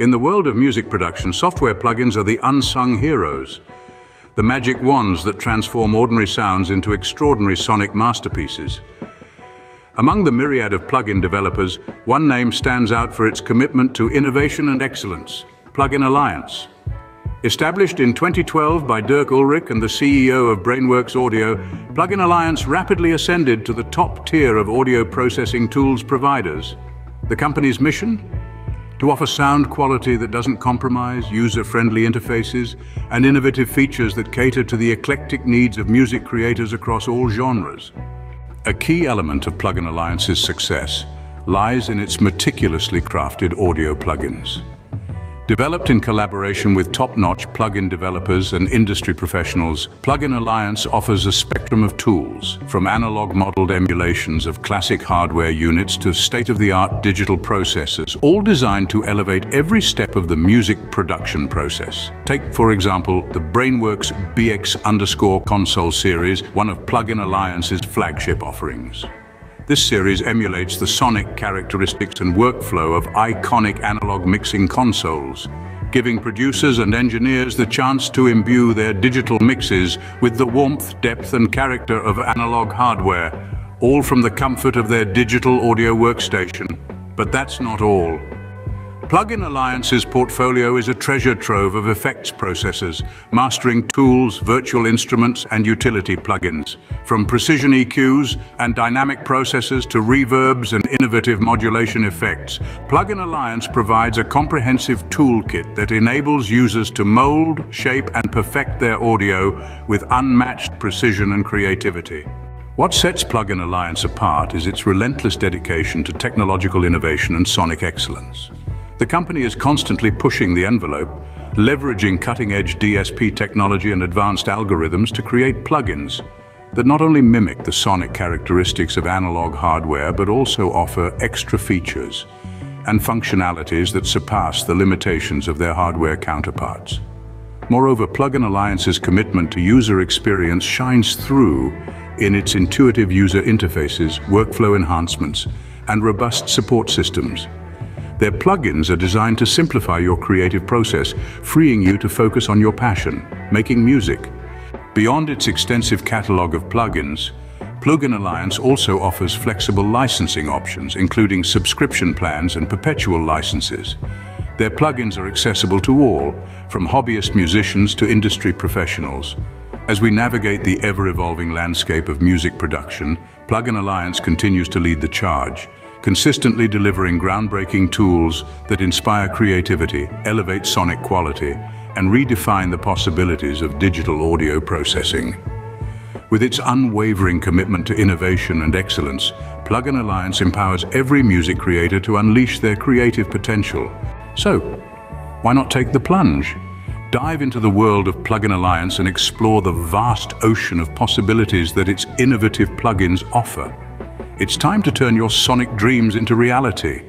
In the world of music production, software plugins are the unsung heroes. The magic wands that transform ordinary sounds into extraordinary sonic masterpieces. Among the myriad of plugin developers, one name stands out for its commitment to innovation and excellence, Plugin Alliance. Established in 2012 by Dirk Ulrich and the CEO of Brainworx Audio, Plugin Alliance rapidly ascended to the top tier of audio processing tools providers. The company's mission? To offer sound quality that doesn't compromise, user-friendly interfaces, and innovative features that cater to the eclectic needs of music creators across all genres. A key element of Plugin Alliance's success lies in its meticulously crafted audio plugins. Developed in collaboration with top-notch plugin developers and industry professionals, Plugin Alliance offers a spectrum of tools, from analog-modeled emulations of classic hardware units to state-of-the-art digital processors, all designed to elevate every step of the music production process. Take, for example, the Brainworx BX underscore console series, one of Plugin Alliance's flagship offerings. This series emulates the sonic characteristics and workflow of iconic analog mixing consoles, giving producers and engineers the chance to imbue their digital mixes with the warmth, depth and character of analog hardware, all from the comfort of their digital audio workstation. But that's not all. Plugin Alliance's portfolio is a treasure trove of effects processors, mastering tools, virtual instruments, and utility plugins. From precision EQs and dynamic processors to reverbs and innovative modulation effects, Plugin Alliance provides a comprehensive toolkit that enables users to mold, shape, and perfect their audio with unmatched precision and creativity. What sets Plugin Alliance apart is its relentless dedication to technological innovation and sonic excellence. The company is constantly pushing the envelope, leveraging cutting-edge DSP technology and advanced algorithms to create plugins that not only mimic the sonic characteristics of analog hardware but also offer extra features and functionalities that surpass the limitations of their hardware counterparts. Moreover, Plugin Alliance's commitment to user experience shines through in its intuitive user interfaces, workflow enhancements, and robust support systems. Their plugins are designed to simplify your creative process, freeing you to focus on your passion, making music. Beyond its extensive catalog of plugins, Plugin Alliance also offers flexible licensing options, including subscription plans and perpetual licenses. Their plugins are accessible to all, from hobbyist musicians to industry professionals. As we navigate the ever-evolving landscape of music production, Plugin Alliance continues to lead the charge, consistently delivering groundbreaking tools that inspire creativity, elevate sonic quality, and redefine the possibilities of digital audio processing. With its unwavering commitment to innovation and excellence, Plugin Alliance empowers every music creator to unleash their creative potential. So, why not take the plunge? Dive into the world of Plugin Alliance and explore the vast ocean of possibilities that its innovative plugins offer. It's time to turn your sonic dreams into reality.